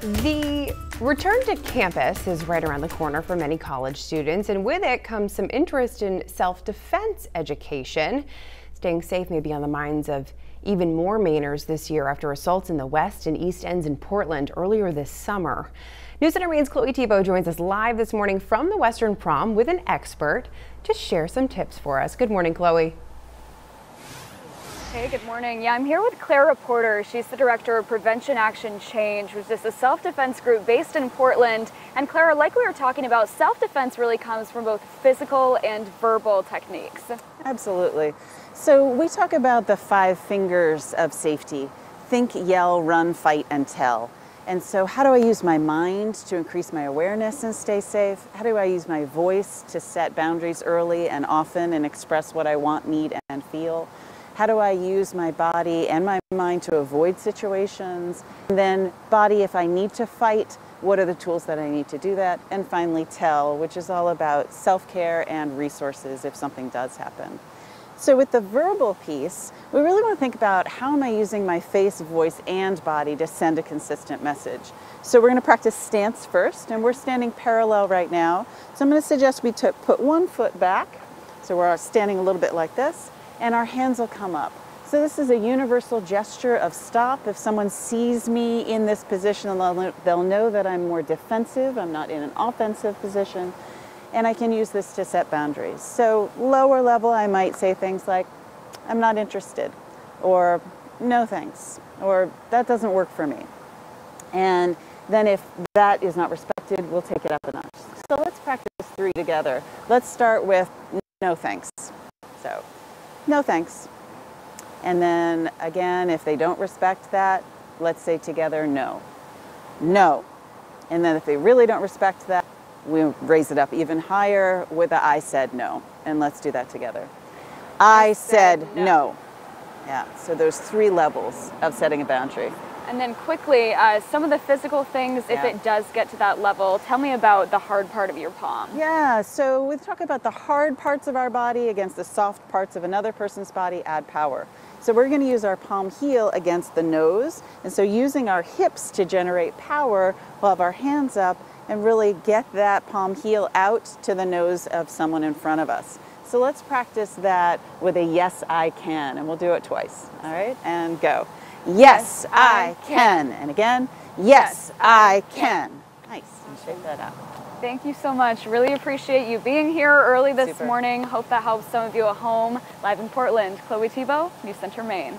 The return to campus is right around the corner for many college students, and with it comes some interest in self-defense education. Staying safe may be on the minds of even more Mainers this year after assaults in the West and East Ends in Portland earlier this summer. News Center Maine's Chloe Thibault joins us live this morning from the Western Prom with an expert to share some tips for us. Good morning, Chloe. Hey, good morning. Yeah, I'm here with Clara Porter. She's the director of Prevention Action Change, which is a self-defense group based in Portland. And Clara, like we were talking about, self-defense really comes from both physical and verbal techniques. Absolutely. So we talk about the five fingers of safety. Think, yell, run, fight, and tell. And so how do I use my mind to increase my awareness and stay safe? How do I use my voice to set boundaries early and often and express what I want, need, and feel? How do I use my body and my mind to avoid situations? And then body, if I need to fight, what are the tools that I need to do that? And finally, tell, which is all about self-care and resources if something does happen. So with the verbal piece, we really want to think about how am I using my face, voice, and body to send a consistent message. So we're going to practice stance first, and we're standing parallel right now. So I'm going to suggest we put one foot back, so we're standing a little bit like this, and our hands will come up. So this is a universal gesture of stop. If someone sees me in this position, they'll know that I'm more defensive, I'm not in an offensive position, and I can use this to set boundaries. So lower level, I might say things like, I'm not interested, or no thanks, or that doesn't work for me. And then if that is not respected, we'll take it up a notch. So let's practice three together. Let's start with no thanks. So no thanks. And then again, if they don't respect that, let's say together, no. No. And then if they really don't respect that, we raise it up even higher with a I said no. And let's do that together. I, I said, said no. no. Yeah, so there's three levels of setting a boundary. And then quickly, uh, some of the physical things, yeah. if it does get to that level, tell me about the hard part of your palm. Yeah, so we talk about the hard parts of our body against the soft parts of another person's body, add power. So we're going to use our palm heel against the nose. And so using our hips to generate power, we'll have our hands up and really get that palm heel out to the nose of someone in front of us. So let's practice that with a yes, I can. And we'll do it twice. All right, and go. Yes, I can. And again, yes, I can. Nice. And shake that out. Thank you so much. Really appreciate you being here early this Super. morning. Hope that helps some of you at home. Live in Portland, Chloe Thibault, News Center, Maine.